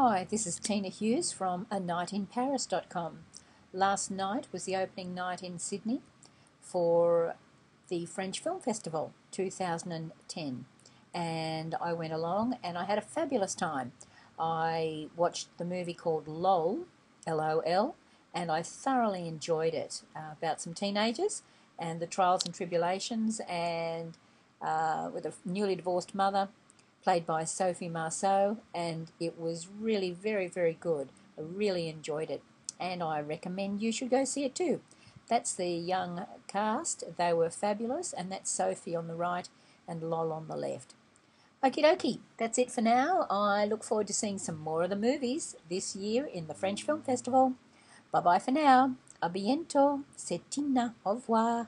Hi, this is Teena Hughes from a nightinparis.com. Last night was the opening night in Sydney for the French Film Festival 2010 and I went along and I had a fabulous time. I watched the movie called LOL, L-O-L, and I thoroughly enjoyed it uh, about some teenagers and the trials and tribulations and uh, with a newly divorced mother played by Sophie Marceau, and it was really very, very good. I really enjoyed it, and I recommend you should go see it too. That's the young cast, they were fabulous, and that's Sophie on the right and Lol on the left. Okie dokie, that's it for now. I look forward to seeing some more of the movies this year in the French Film Festival. Bye bye for now. A bientôt. C'est Teena. Au revoir.